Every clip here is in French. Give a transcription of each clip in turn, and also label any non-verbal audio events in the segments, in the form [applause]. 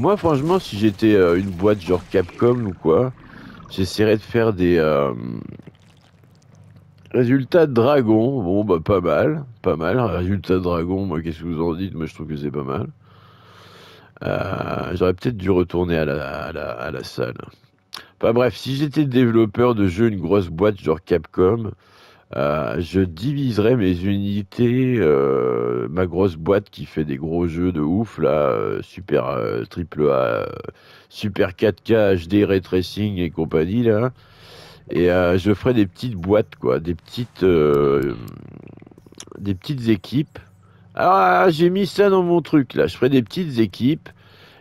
Moi, franchement, si j'étais euh, une boîte genre Capcom ou quoi, j'essaierais de faire des euh, résultats de dragon. Bon, bah, pas mal, pas mal. Résultats de dragon, moi, qu'est-ce que vous en dites? Moi, je trouve que c'est pas mal. Euh, J'aurais peut-être dû retourner à la, salle. Enfin bref, si j'étais développeur de jeux, une grosse boîte genre Capcom, euh, je diviserais mes unités, euh, ma grosse boîte qui fait des gros jeux de ouf, là, euh, super triple A, super 4K, HD, ray tracing et compagnie, là. Et je ferais des petites boîtes, quoi, des petites, des petites équipes. Ah, j'ai mis ça dans mon truc, là. Je ferais des petites équipes.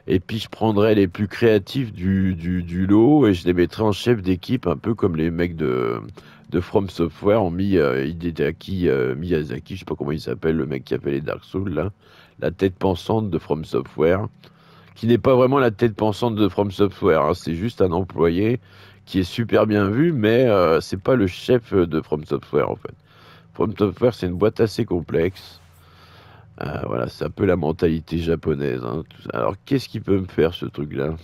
Et puis je prendrais les plus créatifs du, du, du lot et je les mettrais en chef d'équipe, un peu comme les mecs de, de From Software ont mis euh, Hidetaki euh, Miyazaki, je sais pas comment il s'appelle, le mec qui a fait les Dark Souls, là, la tête pensante de From Software, qui n'est pas vraiment la tête pensante de From Software, hein, c'est juste un employé qui est super bien vu, mais euh, c'est pas le chef de From Software en fait. From Software, c'est une boîte assez complexe. Voilà, c'est un peu la mentalité japonaise. hein. Alors, qu'est-ce qu'il peut me faire ce truc-là?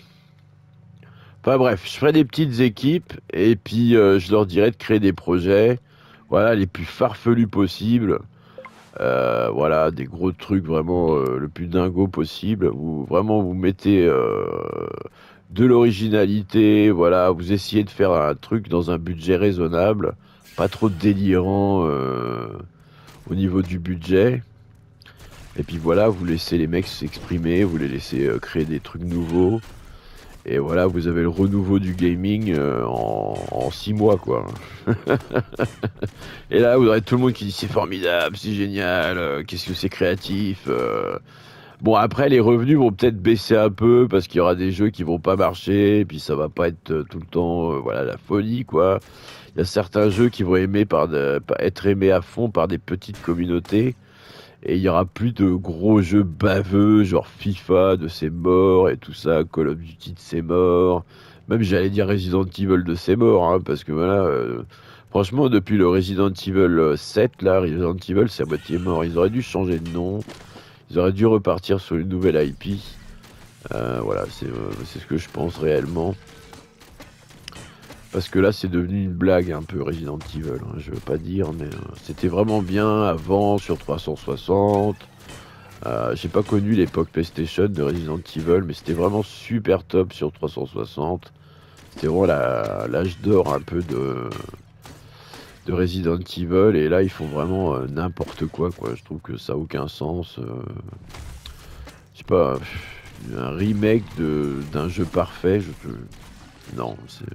Enfin bref, je ferai des petites équipes et puis euh, je leur dirai de créer des projets, voilà, les plus farfelus possibles. Euh, voilà, des gros trucs vraiment euh, le plus dingo possible. Vous vraiment vous mettez de l'originalité, voilà, vous essayez de faire un truc dans un budget raisonnable, pas trop délirant au niveau du budget. Et puis voilà, vous laissez les mecs s'exprimer, vous les laissez créer des trucs nouveaux. Et voilà, vous avez le renouveau du gaming euh, en, en six mois, quoi. [laughs] Et là, vous aurez tout le monde qui dit c'est formidable, c'est génial, euh, qu'est-ce que c'est créatif. euh. Bon, après, les revenus vont peut-être baisser un peu parce qu'il y aura des jeux qui vont pas marcher, puis ça va pas être tout le temps, voilà, la folie, quoi. Il y a certains jeux qui vont aimer être aimés à fond par des petites communautés. Et il y aura plus de gros jeux baveux, genre FIFA de ses morts et tout ça, Call of Duty de ses morts. Même j'allais dire Resident Evil de ses morts, hein, parce que voilà, euh, franchement, depuis le Resident Evil euh, 7, là, Resident Evil, c'est à moitié mort. Ils auraient dû changer de nom, ils auraient dû repartir sur une nouvelle IP. Euh, voilà, euh, c'est ce que je pense réellement. Parce que là, c'est devenu une blague un peu Resident Evil. hein, je veux pas dire, mais euh, c'était vraiment bien avant sur 360. Euh, J'ai pas connu l'époque PlayStation de Resident Evil, mais c'était vraiment super top sur 360. C'était vraiment l'âge d'or un peu de, de Resident Evil. Et là, ils font vraiment euh, n'importe quoi, quoi. Je trouve que ça a aucun sens. Je sais pas, un remake d'un jeu parfait. Je, je- non, c'est.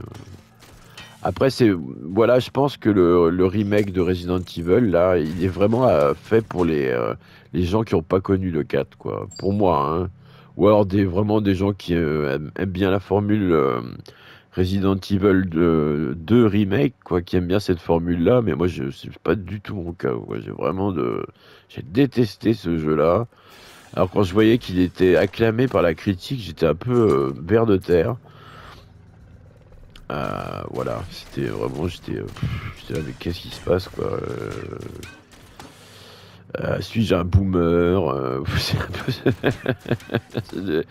Après, c'est voilà, je pense que le, remake de Resident Evil, là, il est vraiment euh, fait pour les, euh, les gens qui n'ont pas connu le 4, quoi. Pour moi, hein. Ou alors des, vraiment des gens qui euh, aiment, bien la formule Resident Evil 2, 2 remake, quoi, qui aiment bien cette formule-là. Mais moi, je c'est pas du tout mon cas. J'ai vraiment de, j'ai détesté ce jeu-là. Alors quand je voyais qu'il était acclamé par la critique, j'étais un peu euh, ver de terre. Euh, voilà, c'était vraiment, j'étais, euh, j'étais là, mais qu'est-ce qui se passe, quoi euh, Suis-je un boomer [laughs] [laughs]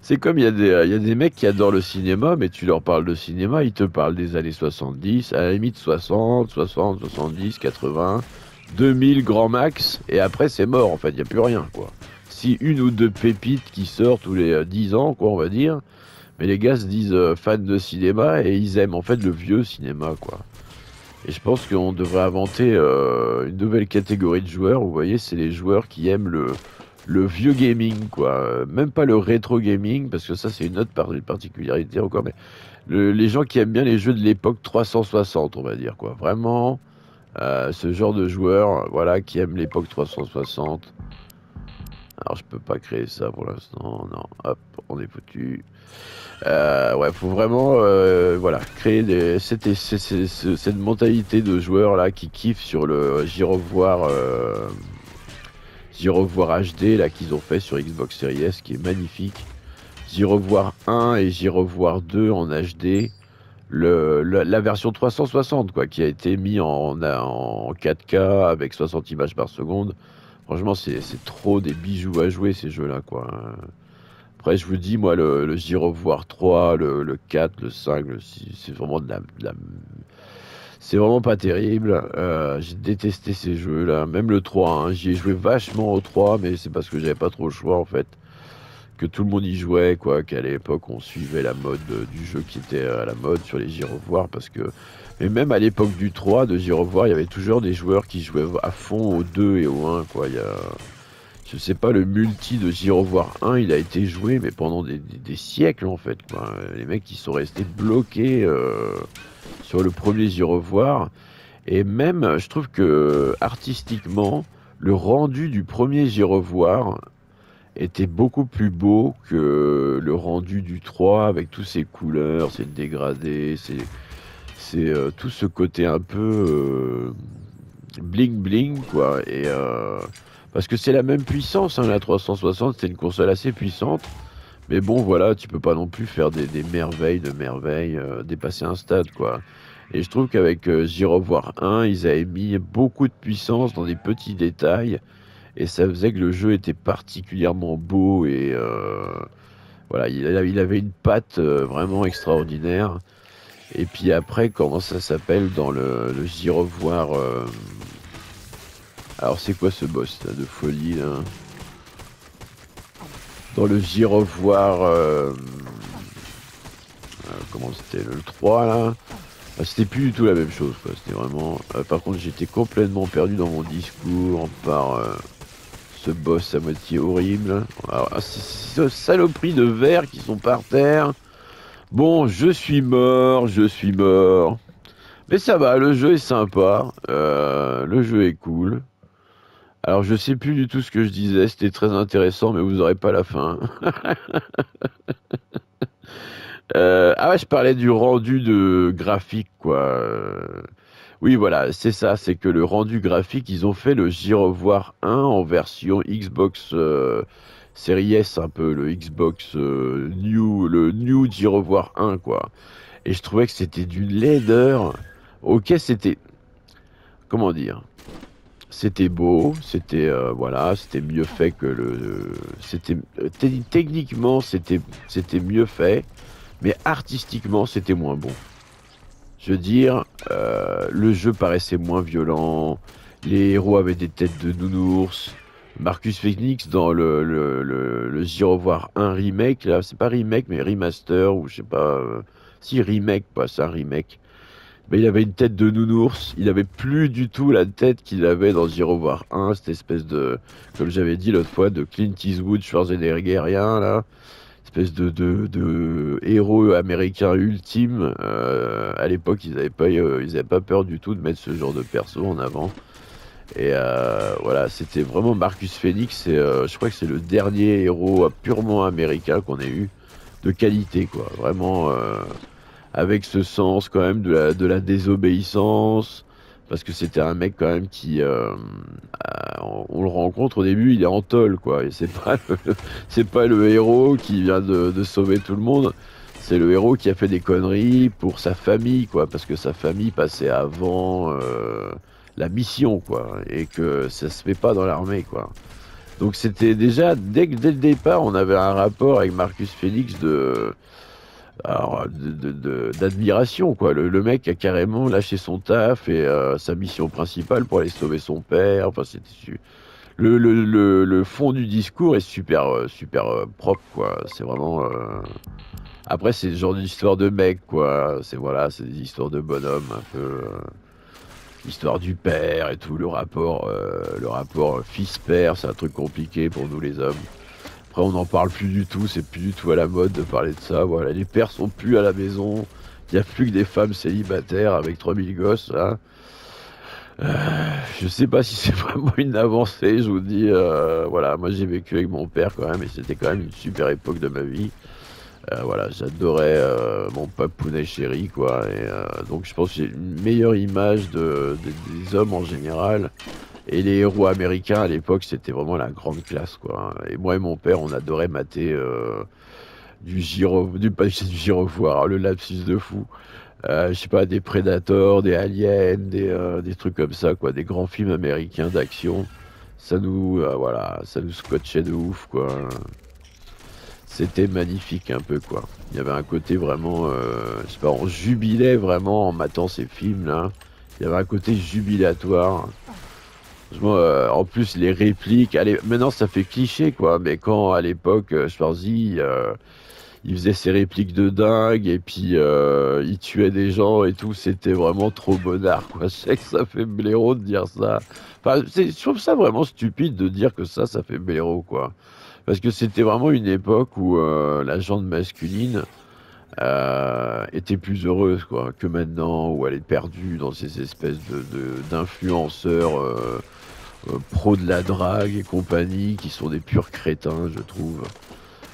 C'est comme il y, a des- y a des mecs qui adorent le cinéma, mais tu leur parles de cinéma, ils te parlent des années 70, à la limite 60, 60, 70, 80, 2000 grand max, et après c'est mort, en fait, il n'y a plus rien, quoi. Si une ou deux pépites qui sortent tous les euh, 10 ans, quoi, on va dire, mais les gars se disent euh, fans de cinéma et ils aiment en fait le vieux cinéma, quoi. Et je pense qu'on devrait inventer euh, une nouvelle catégorie de joueurs. Vous voyez, c'est les joueurs qui aiment le, vieux gaming, quoi. Même pas le rétro gaming, parce que ça, c'est une autre par- particularité encore. Mais le- les gens qui aiment bien les jeux de l'époque 360, on va dire, quoi. Vraiment, euh, ce genre de joueurs, voilà, qui aiment l'époque 360. Alors, je peux pas créer ça pour l'instant. Non, hop, on est foutu. Euh, ouais, faut vraiment euh, voilà créer cette, mentalité de joueur là qui kiffe sur le j'y revoir HD là qu'ils ont fait sur Xbox Series S qui est magnifique. J'y revoir 1 et j'y revoir 2 en HD. la version 360, quoi, qui a été mis en, en 4K avec 60 images par seconde. Franchement, c'est trop des bijoux à jouer ces jeux-là, quoi. Après, je vous dis, moi, le, le Giro Voir 3, le, le, 4, le 5, le 6, c'est vraiment de la, c'est vraiment pas terrible. Euh, j'ai détesté ces jeux-là. Même le 3, hein. j'y ai joué vachement au 3, mais c'est parce que j'avais pas trop le choix en fait. Que tout le monde y jouait, quoi. Qu'à l'époque, on suivait la mode du jeu qui était à la mode sur les gyrovoirs. Parce que. Mais même à l'époque du 3, de gyrovoirs, il y avait toujours des joueurs qui jouaient à fond au 2 et au 1, quoi. Je sais pas, le multi de Gyrovoir 1, il a été joué, mais pendant des, siècles en fait. Les mecs, ils sont restés bloqués. Euh, sur le premier J'y revoir. Et même, je trouve que artistiquement, le rendu du premier J'y revoir était beaucoup plus beau que le rendu du 3 avec tous ses couleurs, ses dégradés, c'est c'est euh, tout ce côté un peu euh, bling bling quoi. Euh, parce que c'est la même puissance, hein, la 360, c'est une console assez puissante. Mais bon, voilà, tu peux pas non plus faire des, merveilles de merveilles, dépasser un stade, quoi. Et je trouve qu'avec euh, Voir 1, ils avaient mis beaucoup de puissance dans des petits détails. Et ça faisait que le jeu était particulièrement beau. Et euh, voilà, il avait une patte euh, vraiment extraordinaire. Et puis après, comment ça s'appelle dans le, le Revoir euh, Alors c'est quoi ce boss là, de folie là Dans le Revoir... Euh... comment c'était le 3 là ah, c'était plus du tout la même chose, C'était vraiment. Euh, par contre, j'étais complètement perdu dans mon discours par euh, ce boss à moitié horrible. Alors, ah, ces saloperies de verre qui sont par terre. Bon, je suis mort, je suis mort. Mais ça va, le jeu est sympa. Euh, le jeu est cool. Alors, je sais plus du tout ce que je disais. C'était très intéressant, mais vous aurez pas la fin. [laughs] Euh, ah ouais, je parlais du rendu de graphique, quoi. oui, voilà, c'est ça, c'est que le rendu graphique, ils ont fait le Gyrovoir 1 en version Xbox euh, Series S, un peu le Xbox euh, New, le New Gyrovoir 1, quoi. Et je trouvais que c'était d'une laideur. Ok, c'était. Comment dire c'était beau, c'était voilà, c'était mieux fait que le, c'était techniquement c'était mieux fait, mais artistiquement, c'était moins bon. Je veux dire, euh, le jeu paraissait moins violent, les héros avaient des têtes de nounours. Marcus Phoenix dans le, le, le, le 1 remake, là, c'est pas remake, mais remaster, ou je sais pas, euh, si remake, pas un remake. Mais il avait une tête de nounours, il avait plus du tout la tête qu'il avait dans Zero 1, cette espèce de, comme j'avais dit l'autre fois, de Clint Eastwood, Schwarzenegger, rien là espèce de, de, héros américain ultime. Euh, à l'époque, ils n'avaient pas, euh, pas peur du tout de mettre ce genre de perso en avant. Et euh, voilà, c'était vraiment Marcus Phoenix. Et, je crois que c'est le dernier héros purement américain qu'on ait eu de qualité, quoi. Vraiment avec ce sens quand même de la, de la désobéissance parce que c'était un mec quand même qui euh, on, le rencontre au début il est en tol quoi. C'est pas [laughs] c'est pas le héros qui vient de, sauver tout le monde. C'est le héros qui a fait des conneries pour sa famille quoi parce que sa famille passait avant euh, la mission quoi et que ça se fait pas dans l'armée quoi. Donc c'était déjà dès, dès le départ on avait un rapport avec Marcus Félix de d'admiration quoi. Le, mec a carrément lâché son taf et euh, sa mission principale pour aller sauver son père. Enfin c'était le, le, le, fond du discours est super euh, super euh, propre quoi. C'est vraiment après c'est le genre d'histoire de mec quoi. C'est voilà c'est des histoires de bonhomme un peu l'histoire du père et tout le rapport le rapport fils père c'est un truc compliqué pour nous les hommes. Après, on n'en parle plus du tout, c'est plus du tout à la mode de parler de ça. Voilà, les pères sont plus à la maison. Il n'y a plus que des femmes célibataires avec 3000 gosses, là. Euh, je sais pas si c'est [laughs] vraiment une avancée, je vous dis. Euh, voilà, moi j'ai vécu avec mon père quand même, et c'était quand même une super époque de ma vie. Euh, voilà, j'adorais euh, mon papounet chéri, quoi. Et, donc je pense que j'ai une meilleure image de, des hommes en général et les héros américains à l'époque, c'était vraiment la grande classe, quoi. Et moi et mon père, on adorait mater euh, du giro, du, du gyrovoir, le lapsus de fou. euh, je sais pas, des Predators, des Aliens, des, euh, trucs comme ça, quoi, des grands films américains d'action. Ça nous, euh, voilà, ça nous scotchait de ouf, quoi. C'était magnifique un peu, quoi. Il y avait un côté vraiment, je sais pas, on jubilait vraiment en matant ces films-là. Il y avait un côté jubilatoire. En plus, les répliques, allez, maintenant ça fait cliché, quoi, mais quand à l'époque, Schwarzy, il faisait ses répliques de dingue et puis euh, il tuait des gens et tout. C'était vraiment trop bonnard, quoi. [laughs] Je sais que ça fait blaireau de dire ça. Enfin, je trouve ça vraiment stupide de dire que ça, ça fait blaireau, quoi. Parce que c'était vraiment une époque où euh, la jante masculine euh, était plus heureuse, quoi, que maintenant, où elle est perdue dans ces espèces de d'influenceurs euh, euh, pro de la drague et compagnie qui sont des purs crétins, je trouve.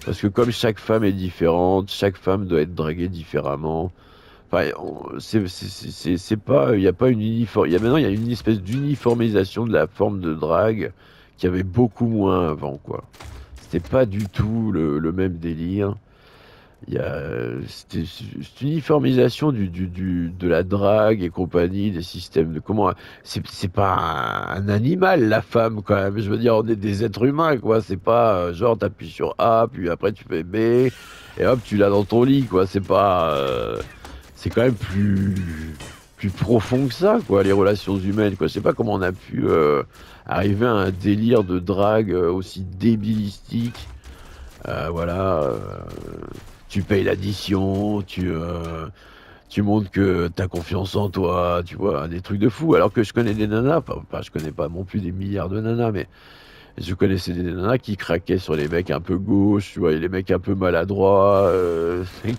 Parce que comme chaque femme est différente, chaque femme doit être draguée différemment. Enfin, c'est pas, il n'y a pas une uniforme. Y a maintenant, il y a une espèce d'uniformisation de la forme de drague qui avait beaucoup moins avant, quoi. C'était pas du tout le même délire. Il y a cette uniformisation de la drague et compagnie, des systèmes de comment. C'est pas un, animal la femme quand même. Je veux dire, on est des êtres humains quoi. C'est pas euh, genre t'appuies sur A puis après tu fais B et hop tu l'as dans ton lit quoi. C'est pas. Euh, c'est quand même plus plus profond que ça quoi. Les relations humaines quoi. Je sais pas comment on a pu euh, arriver à un délire de drague aussi débilistique. voilà tu payes l'addition, tu, euh, tu montres que tu as confiance en toi, tu vois, des trucs de fou. Alors que je connais des nanas, enfin, je connais pas non plus des milliards de nanas, mais je connaissais des nanas qui craquaient sur les mecs un peu gauches, tu vois, les mecs un peu maladroits. Euh, [laughs]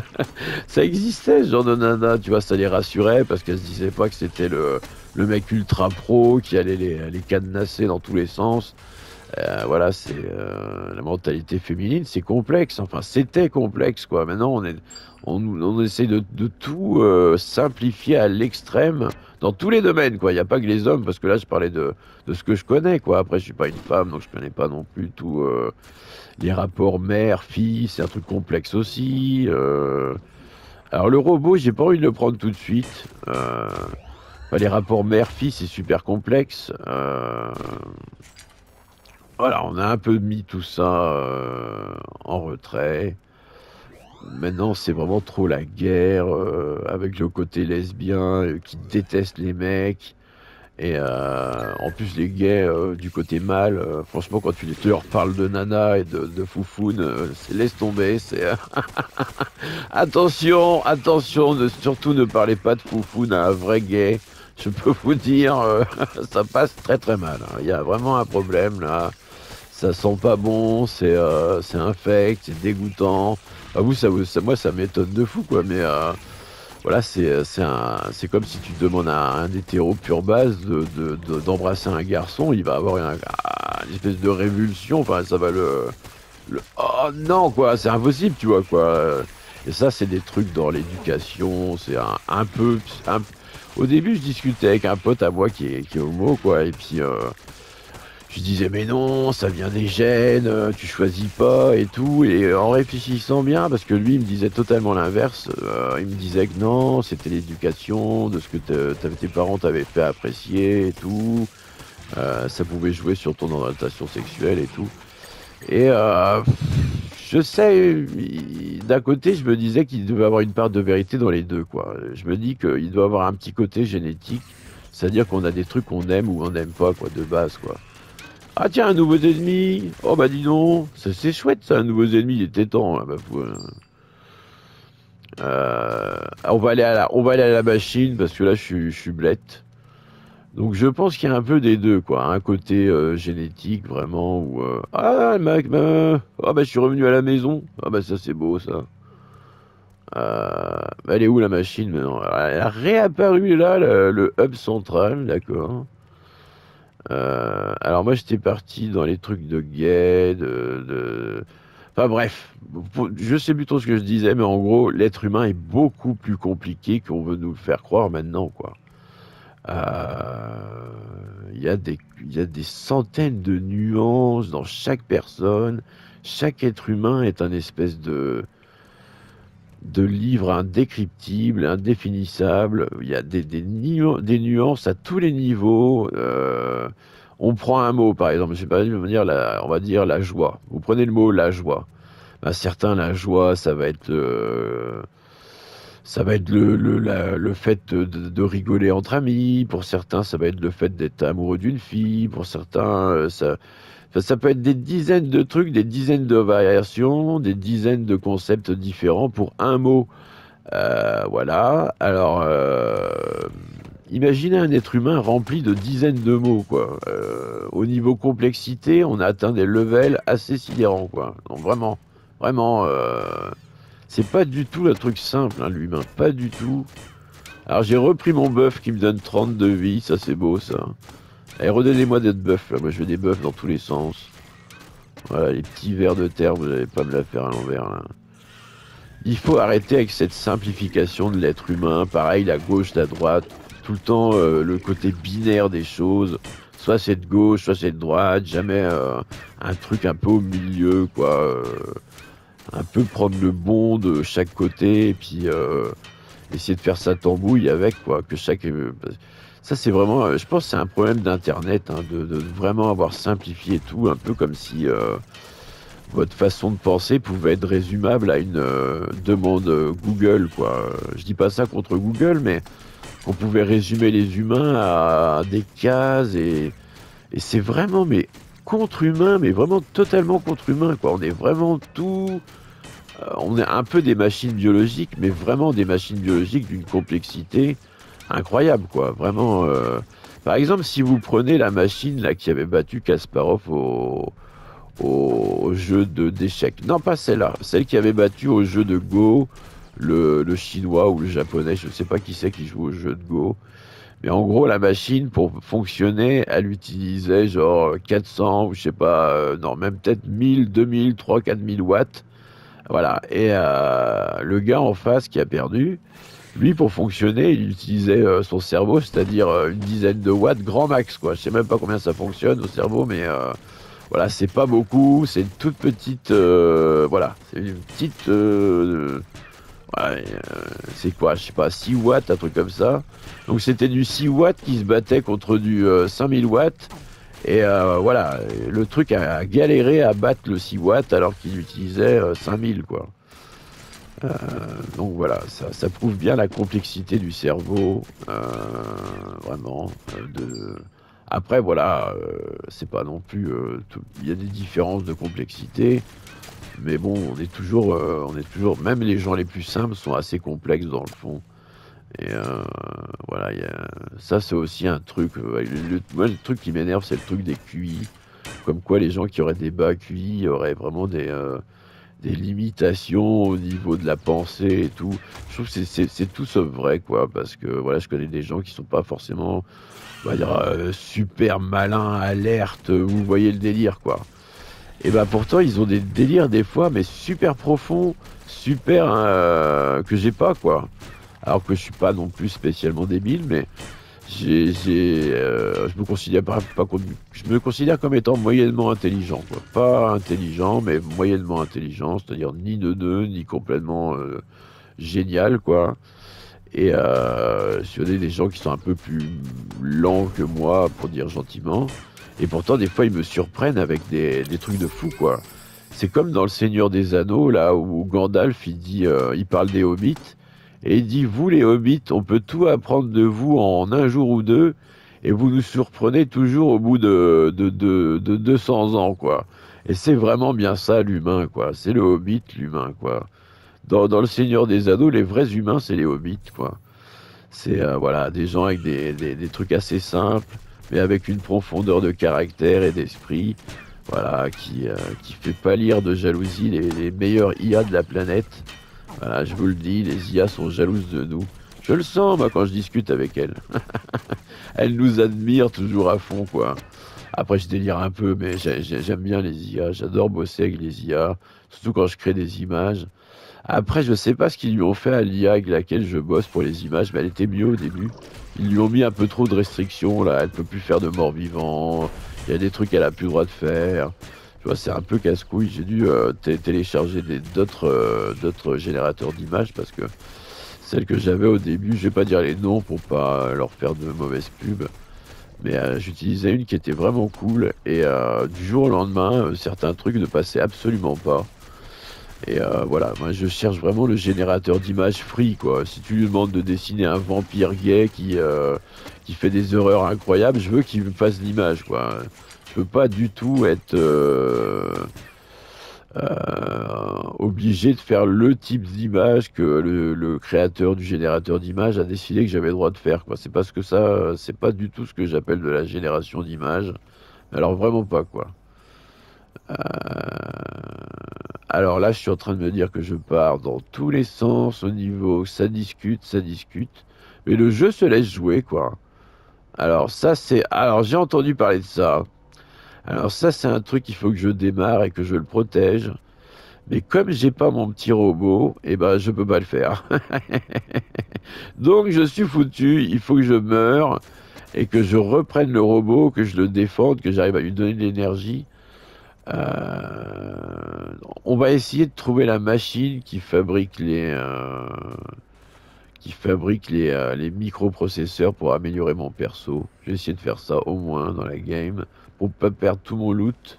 [laughs] ça existait, ce genre de nanas, tu vois, ça les rassurait parce qu'elles se disaient pas que c'était le, le mec ultra pro qui allait les, les cadenasser dans tous les sens. Euh, voilà, c'est euh, la mentalité féminine, c'est complexe. Enfin, c'était complexe, quoi. Maintenant, on est, on, essaie de, tout euh, simplifier à l'extrême dans tous les domaines, quoi. Il n'y a pas que les hommes, parce que là, je parlais de, de ce que je connais, quoi. Après, je suis pas une femme, donc je connais pas non plus tout les rapports mère-fille. C'est un truc complexe aussi. Alors, le robot, j'ai pas envie de le prendre tout de suite. les rapports mère-fille, c'est super complexe. Voilà, on a un peu mis tout ça euh, en retrait. Maintenant, c'est vraiment trop la guerre euh, avec le côté lesbien euh, qui déteste les mecs. Et en plus, les gays du côté mâle, franchement, quand tu leur parles de nana et de, de foufoune, laisse tomber. C'est [laughs] attention, attention, surtout ne parlez pas de foufoune à un vrai gay. Je peux vous dire, [laughs] ça passe très très mal. Hein. Il y a vraiment un problème là ça sent pas bon, c'est euh, infect, c'est dégoûtant. Ah, vous, ça, ça, moi, ça m'étonne de fou, quoi. Mais euh, voilà, c'est c'est comme si tu demandes à un hétéro pure base d'embrasser de, de, un garçon, il va avoir une, espèce de révulsion. Enfin, ça va le, le oh non, quoi, c'est impossible, tu vois, quoi. Et ça, c'est des trucs dans l'éducation, c'est un, un, peu. Au début, je discutais avec un pote à moi qui est, qui est homo, quoi, et puis. Euh, je disais mais non, ça vient des gènes, euh, tu choisis pas et tout. Et en réfléchissant bien, parce que lui il me disait totalement l'inverse, euh, il me disait que non, c'était l'éducation, de ce que tes parents t'avaient fait apprécier et tout. Euh, ça pouvait jouer sur ton orientation sexuelle et tout. Et je sais, d'un côté, je me disais qu'il devait avoir une part de vérité dans les deux, quoi. Je me dis qu'il doit avoir un petit côté génétique, c'est-à-dire qu'on a des trucs qu'on aime ou on n'aime pas, quoi, de base, quoi. Ah tiens, un nouveau ennemi Oh bah dis donc C'est chouette ça, un nouveau ennemi, il était temps, là, bah, euh, on, va aller à la, on va aller à la machine, parce que là, je suis, je. Donc je pense qu'il y a un peu des deux, quoi. Un côté euh, génétique, vraiment, où... Euh, ah, mec, bah, oh, bah, je suis revenu à la maison. Ah bah ça, c'est beau, ça. elle est où la machine maintenant? Elle a réapparu là, le hub central, d'accord. Euh, alors moi j'étais parti dans les trucs de gay, de, Enfin bref, je sais plus trop ce que je disais, mais en gros, l'être humain est beaucoup plus compliqué qu'on veut nous le faire croire maintenant, quoi. Euh, il y, a des, y a des centaines de nuances dans chaque personne. Chaque être humain est un espèce de de livres indécryptibles, indéfinissables. Il y a des, des, nuances à tous les niveaux. Euh, on prend un mot, par exemple, je sais on va dire la joie. Vous prenez le mot la joie. Ben, certains, la joie, ça va être, euh, ça va être le, le, le fait de, rigoler entre amis. Pour certains, ça va être le fait d'être amoureux d'une fille. Pour certains, euh, ça, peut être des dizaines de trucs, des dizaines de variations, des dizaines de concepts différents pour un mot. Euh, voilà. Alors, euh, imaginez un être humain rempli de dizaines de mots, quoi. Euh, au niveau complexité, on a atteint des levels assez sidérants, quoi. Donc vraiment, vraiment, c'est pas du tout un truc simple, hein, l'humain, pas du tout. Alors j'ai repris mon bœuf qui me donne 32 vies, ça c'est beau ça. Allez, redonnez-moi des bœufs, là. Moi, je veux des bœufs dans tous les sens. Voilà, les petits vers de terre, vous n'allez pas me la faire à l'envers, là. Il faut arrêter avec cette simplification de l'être humain. Pareil, la gauche, la droite. Tout le temps, euh, le côté binaire des choses. Soit c'est de gauche, soit c'est de droite. Jamais euh, un truc un peu au milieu, quoi. Euh, un peu prendre le bon de chaque côté et puis essayer de faire sa tambouille avec, quoi. Que chaque ça, c'est vraiment, euh, je pense, c'est un problème d'Internet, hein, de, vraiment avoir simplifié tout, un peu comme si euh, votre façon de penser pouvait être résumable à une euh, demande Google, quoi. Je dis pas ça contre Google, mais on pouvait résumer les humains à des cases et, et c'est vraiment, mais contre-humain, mais vraiment totalement contre-humain, quoi. On est vraiment tout. on est un peu des machines biologiques, mais vraiment des machines biologiques d'une complexité incroyable, quoi. Vraiment. Euh, par exemple, si vous prenez la machine là qui avait battu Kasparov au, jeu d'échecs, non pas celle-là, celle qui avait battu au jeu de Go le, chinois ou le japonais, je ne sais pas qui c'est qui joue au jeu de Go. Mais en gros, la machine, pour fonctionner, elle utilisait genre 400 ou je sais pas, euh, non, même peut-être 1000, 2000, 3, 4000 watts. Voilà. Et euh, le gars en face qui a perdu, lui, pour fonctionner, il utilisait euh, son cerveau, c'est-à-dire euh, une dizaine de watts, grand max, quoi. Je sais même pas combien ça fonctionne au cerveau, mais euh, voilà, c'est pas beaucoup. C'est une toute petite, voilà, c'est une petite, ouais, c'est quoi, je sais pas, 6 watts, un truc comme ça. Donc c'était du 6 watts qui se battait contre du 5000 watts. Et voilà, le truc a, galéré à battre le 6 watts alors qu'il utilisait 5000, quoi. Euh, donc voilà, ça, prouve bien la complexité du cerveau, euh, vraiment. Euh. Après, voilà, c'est pas non plus. Il y a des différences de complexité, mais bon, on est toujours, on est toujours. Même les gens les plus simples sont assez complexes dans le fond. Et voilà, ça c'est aussi un truc. Le, moi, le truc qui m'énerve, c'est le truc des QI. Comme quoi, les gens qui auraient des bas QI auraient vraiment des des limitations au niveau de la pensée et tout. Je trouve que c'est tout sauf vrai, quoi, parce que voilà, je connais des gens qui sont pas forcément, on va dire, euh, super malins, alertes, vous voyez le délire, quoi. Et ben pourtant, ils ont des délires des fois, mais super profonds, super euh, que j'ai pas, quoi. Alors que je suis pas non plus spécialement débile, mais j'ai, euh, je me considère pas, pas, je me considère comme étant moyennement intelligent, quoi. Pas intelligent, mais moyennement intelligent, c'est-à-dire ni de ni complètement euh, génial, quoi. Et euh, je connais des gens qui sont un peu plus lents que moi, pour dire gentiment. Et pourtant, des fois, ils me surprennent avec des, des trucs de fou, quoi. C'est comme dans Le Seigneur des Anneaux, là où Gandalf, il dit, euh, il parle des hobbits. Et dit, vous les hobbits, on peut tout apprendre de vous en un jour ou deux, et vous nous surprenez toujours au bout de, de, de, de 200 ans, quoi. Et c'est vraiment bien ça, l'humain, quoi. C'est le hobbit, l'humain, quoi. Dans, Le Seigneur des Ados, les vrais humains, c'est les hobbits, quoi. C'est, euh, voilà, des gens avec des, trucs assez simples, mais avec une profondeur de caractère et d'esprit, voilà, qui, euh, qui fait pâlir de jalousie les, les meilleurs IA de la planète. Voilà, je vous le dis, les IA sont jalouses de nous. Je le sens, moi, quand je discute avec elles. [laughs] elles nous admirent toujours à fond, quoi. Après, je délire un peu, mais j'aime bien les IA. J'adore bosser avec les IA, surtout quand je crée des images. Après, je sais pas ce qu'ils lui ont fait à l'IA avec laquelle je bosse pour les images, mais elle était mieux au début. Ils lui ont mis un peu trop de restrictions, là. Elle peut plus faire de morts vivants. Il y a des trucs qu'elle a plus le droit de faire. Tu vois, c'est un peu casse-couille. J'ai dû euh, télécharger d'autres euh, d'autres générateurs d'images parce que celles que j'avais au début, je vais pas dire les noms pour pas leur faire de mauvaises pubs. Mais euh, j'utilisais une qui était vraiment cool et du jour au lendemain, certains trucs ne passaient absolument pas. Et voilà, moi je cherche vraiment le générateur d'images free. Si tu lui demandes de dessiner un vampire gay qui, qui fait des erreurs incroyables, je veux qu'il me fasse l'image quoi peux pas du tout être euh, euh, obligé de faire le type d'image que le, créateur du générateur d'image a décidé que j'avais le droit de faire. C'est parce que ça, c'est pas du tout ce que j'appelle de la génération d'images. Alors vraiment pas quoi. Euh, alors là, je suis en train de me dire que je pars dans tous les sens au niveau, ça discute, ça discute, mais le jeu se laisse jouer quoi. Alors ça c'est, alors j'ai entendu parler de ça. Alors ça, c'est un truc qu'il faut que je démarre et que je le protège. Mais comme j'ai pas mon petit robot, eh ben je peux pas le faire. [laughs] Donc je suis foutu, il faut que je meure et que je reprenne le robot, que je le défende, que j'arrive à lui donner de l'énergie. Euh, on va essayer de trouver la machine qui fabrique les euh, qui fabrique les, euh, les microprocesseurs pour améliorer mon perso. Je vais essayer de faire ça au moins dans la game pas perdre tout mon loot.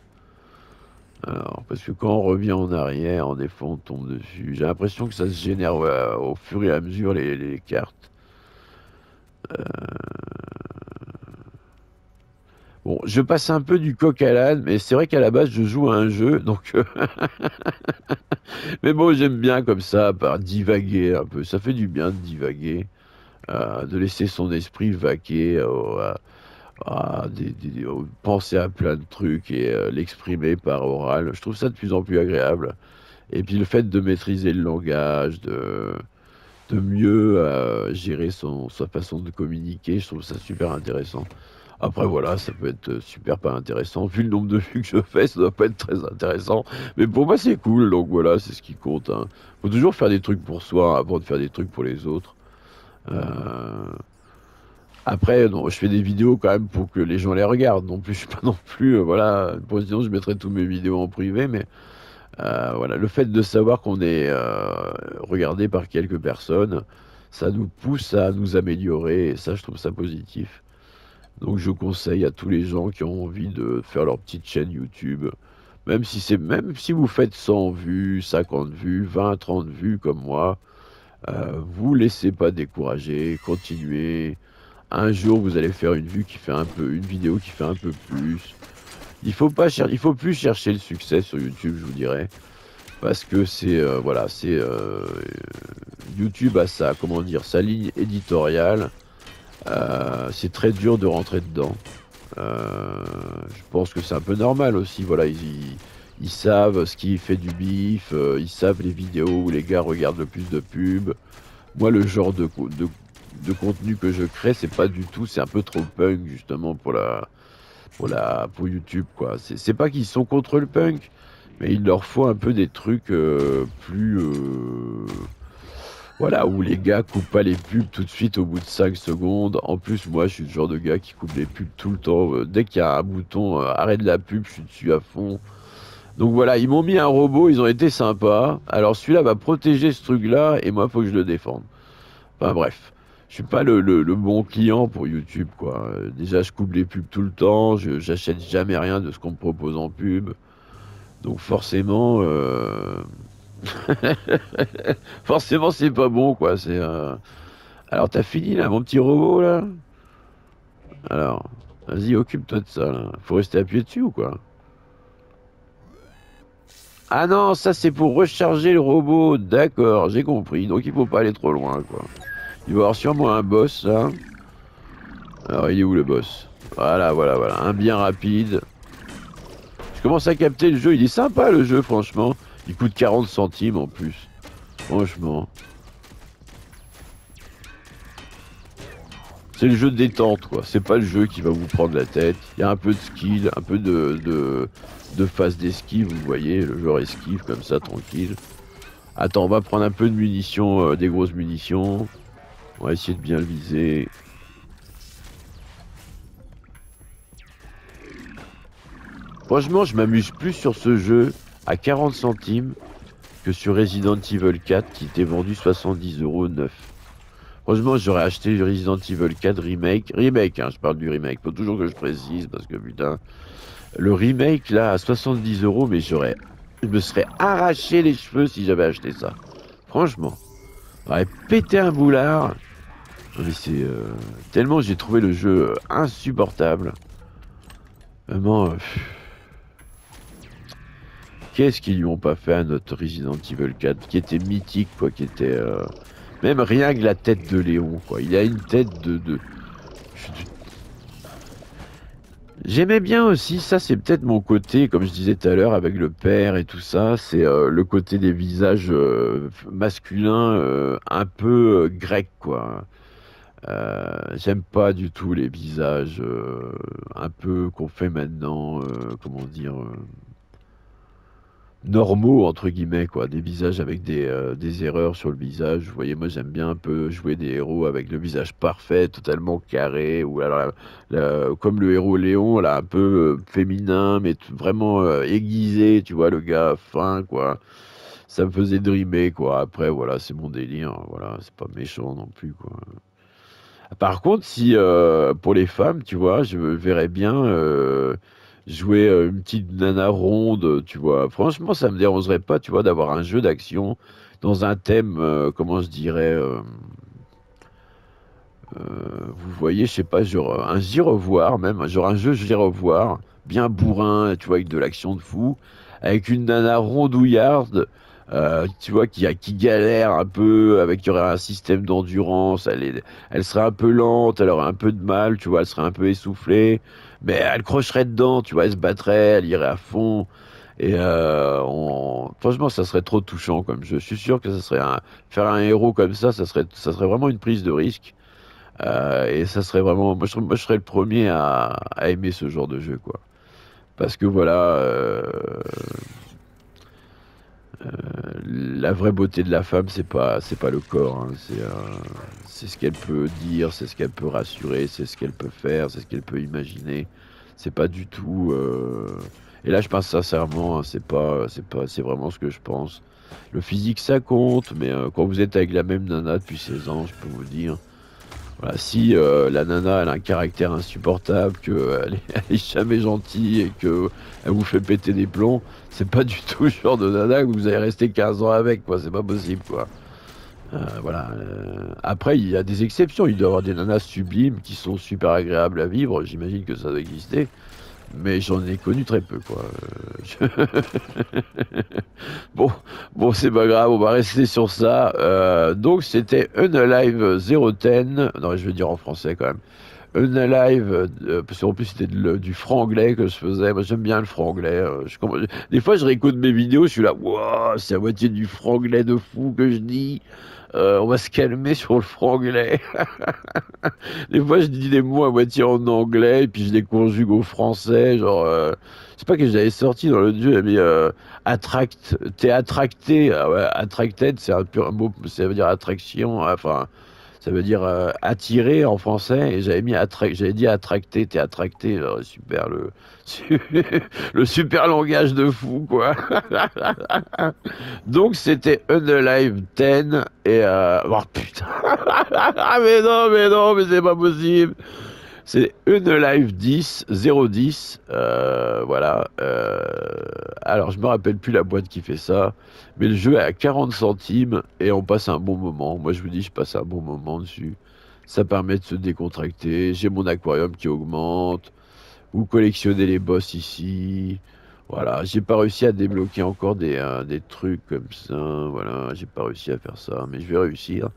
Alors, parce que quand on revient en arrière, en effet, on tombe dessus. J'ai l'impression que ça se génère au fur et à mesure les, cartes. Euh, bon, je passe un peu du coq à l'âne, mais c'est vrai qu'à la base, je joue à un jeu, donc... Euh, [laughs] mais bon, j'aime bien comme ça, par divaguer un peu. Ça fait du bien de divaguer, euh, de laisser son esprit vaquer ah, penser à plein de trucs et euh, l'exprimer par oral. Je trouve ça de plus en plus agréable. Et puis le fait de maîtriser le langage, de, de mieux euh, gérer sa façon de communiquer, je trouve ça super intéressant. Après voilà, ça peut être super pas intéressant. Vu le nombre de vues que je fais, ça doit pas être très intéressant. Mais pour moi c'est cool, donc voilà, c'est ce qui compte. Hein. Faut toujours faire des trucs pour soi avant de faire des trucs pour les autres. Euh... Après, je fais des vidéos quand même pour que les gens les regardent. Non plus, je suis pas [laughs] non plus, euh, voilà. Sinon, je mettrais toutes mes vidéos en privé, mais euh, voilà, le fait de savoir qu'on est euh, regardé par quelques personnes, ça nous pousse à nous améliorer, et ça, je trouve ça positif. Donc, je conseille à tous les gens qui ont envie de faire leur petite chaîne YouTube, même si c'est, même si vous faites 100 vues, 50 vues, 20, 30 vues comme moi, vous laissez pas décourager, continuez. Un jour, vous allez faire une vue qui fait un peu, une vidéo qui fait un peu plus. Il faut pas faut plus chercher le succès sur YouTube, je vous dirais, parce que c'est euh, voilà, c'est euh, YouTube a sa, comment dire, sa ligne éditoriale. Euh, c'est très dur de rentrer dedans. je pense que c'est un peu normal aussi. Voilà, ils, ils, savent ce qui fait du bif, ils savent les vidéos où les gars regardent le plus de pubs. Moi, le genre de, de, de contenu que je crée, c'est pas du tout, c'est un peu trop punk justement pour la pour la pour YouTube quoi. C'est pas qu'ils sont contre le punk, mais il leur faut un peu des trucs euh, plus euh, voilà où les gars coupent pas les pubs tout de suite au bout de 5 secondes. En plus, moi, je suis le genre de gars qui coupe les pubs tout le temps. Euh, dès qu'il y a un bouton arrête de la pub, je suis dessus à fond. Donc voilà, ils m'ont mis un robot, ils ont été sympas. Alors celui-là va protéger ce truc-là et moi, faut que je le défende. Enfin bref je suis pas le, bon client pour YouTube, quoi. Déjà, je coupe les pubs tout le temps, je j'achète jamais rien de ce qu'on me propose en pub. Donc forcément, euh... [laughs] forcément, c'est pas bon, quoi. Euh... Alors, t'as fini là, mon petit robot là? Alors, vas-y, occupe-toi de ça. Là. Faut rester appuyé dessus ou quoi? Ah non, ça c'est pour recharger le robot. D'accord, j'ai compris. Donc il faut pas aller trop loin, quoi. Il va y avoir sûrement un boss, là. Alors, il est où le boss? Voilà, voilà, voilà. Un bien rapide. Je commence à capter le jeu. Il est sympa, le jeu, franchement. Il coûte 40 centimes, en plus. Franchement. C'est le jeu de détente, quoi. C'est pas le jeu qui va vous prendre la tête. Il y a un peu de skill, un peu de, de, de phase d'esquive, vous voyez. Le joueur esquive comme ça, tranquille. Attends, on va prendre un peu de munitions, euh, des grosses munitions. On va essayer de bien le viser. Franchement, je m'amuse plus sur ce jeu à 40 centimes que sur Resident Evil 4 qui était vendu 70 euros neuf. Franchement, j'aurais acheté Resident Evil 4 remake. Remake, hein, je parle du remake. Faut toujours que je précise parce que putain, le remake là à 70 euros, mais j'aurais, je me serais arraché les cheveux si j'avais acheté ça. Franchement, j'aurais pété un boulard. Mais c'est euh, tellement j'ai trouvé le jeu euh, insupportable. Vraiment. Euh, Qu'est-ce qu'ils lui ont pas fait à notre Resident Evil 4 qui était mythique quoi, qui était même rien que la tête de Léon, quoi. Il a une tête de... J'aimais bien aussi, ça c'est peut-être mon côté, comme je disais tout à l'heure avec le père et tout ça, c'est euh, le côté des visages euh, masculins euh, un peu grecs quoi. J'aime pas du tout les visages un peu qu'on fait maintenant, comment dire, normaux entre guillemets quoi. Des visages avec des, euh, des, erreurs sur le visage. Vous voyez moi j'aime bien un peu jouer des héros avec le visage parfait totalement carré ou alors comme le héros Léon là un peu euh, féminin mais vraiment euh, aiguisé tu vois le gars fin quoi. Ça me faisait dreamer quoi. Après voilà c'est mon délire voilà c'est pas méchant non plus quoi par contre si pour les femmes tu vois je verrais bien jouer euh, une petite nana ronde, tu vois. Franchement, ça me dérangerait pas, tu vois, d'avoir un jeu d'action dans un thème, euh, comment je dirais, euh, vous voyez, je sais pas, genre un j'y revoir même, genre un jeu j'y revoir, bien bourrin, tu vois, avec de l'action de fou, avec une nana rondouillarde. Tu vois, qui, galère un peu, avec qui aurait un système d'endurance, elle, serait un peu lente, elle aurait un peu de mal, tu vois, elle serait un peu essoufflée, mais elle crocherait dedans, tu vois, elle se battrait, elle irait à fond. Et euh, franchement, ça serait trop touchant comme jeu. Je suis sûr que ça serait faire un héros comme ça, ça serait, ça serait vraiment une prise de risque. Euh, et ça serait vraiment, moi je, serais le premier à, aimer ce genre de jeu, quoi. Parce que voilà, euh, euh la vraie beauté de la femme, c'est pas, c'est pas le corps, hein. c'est, euh, c'est ce qu'elle peut dire, c'est ce qu'elle peut rassurer, c'est ce qu'elle peut faire, c'est ce qu'elle peut imaginer. C'est pas du tout. Euh, et là, je pense sincèrement, hein, c'est pas, c'est pas, c'est vraiment ce que je pense. Le physique, ça compte, mais euh, quand vous êtes avec la même nana depuis 16 ans, je peux vous dire, voilà, si euh, la nana a un caractère insupportable, qu'elle est, [laughs] est jamais gentille et que elle vous fait péter des plombs, c'est pas du tout le genre de nana que vous allez rester 15 ans avec, quoi. C'est pas possible, quoi. Euh, voilà. Euh, après, il y a des exceptions. Il doit y avoir des nanas sublimes qui sont super agréables à vivre. J'imagine que ça doit exister. Mais j'en ai connu très peu, quoi. [laughs] bon, bon, c'est pas grave, on va rester sur ça. Euh, donc, c'était Unalive 010. Non, je vais dire en français quand même. Unalive, parce qu'en plus c'était du franglais que je faisais. Moi j'aime bien le franglais. Je, des fois je réécoute mes vidéos, je suis là, waouh, c'est à moitié du franglais de fou que je dis. Euh, on va se calmer sur le franglais. [laughs] des fois, je dis des mots à moitié en anglais, et puis je les conjugue au français. Genre, euh, c'est pas que j'avais sorti dans le jeu, mais euh, attract, t'es attracté. Ah attracted, c'est un, un mot, ça veut dire attraction. Enfin, ça veut dire euh, attirer en français et j'avais mis j'avais dit attracter t'es attracté super le [laughs] le super langage de fou quoi. [laughs] Donc c'était Unalive 10 et euh... oh putain. [laughs] Mais non mais non mais c'est pas possible c'est Unalive 10 010 euh, voilà euh... alors je me rappelle plus la boîte qui fait ça mais le jeu est à 40 centimes et on passe un bon moment. Moi, je vous dis, je passe un bon moment dessus. Ça permet de se décontracter. J'ai mon aquarium qui augmente. Vous collectionnez les boss ici. Voilà, j'ai pas réussi à débloquer encore des, euh, des trucs comme ça. Voilà, j'ai pas réussi à faire ça, mais je vais réussir.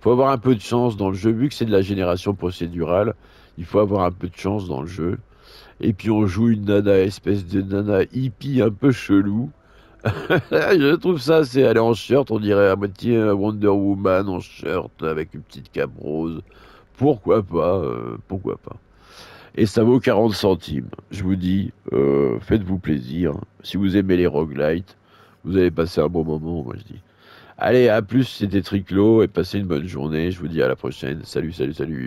Faut avoir un peu de chance dans le jeu, vu que c'est de la génération procédurale. Il faut avoir un peu de chance dans le jeu. Et puis on joue une nana, espèce de nana hippie un peu chelou. [laughs] je trouve ça, c'est aller en shirt, on dirait à moitié Wonder Woman en shirt avec une petite cape rose. Pourquoi pas euh, Pourquoi pas Et ça vaut 40 centimes. Je vous dis, euh, faites-vous plaisir. Si vous aimez les roguelites, vous allez passer un bon moment, moi je dis. Allez, à plus, c'était Triclo et passez une bonne journée. Je vous dis à la prochaine. Salut, salut, salut.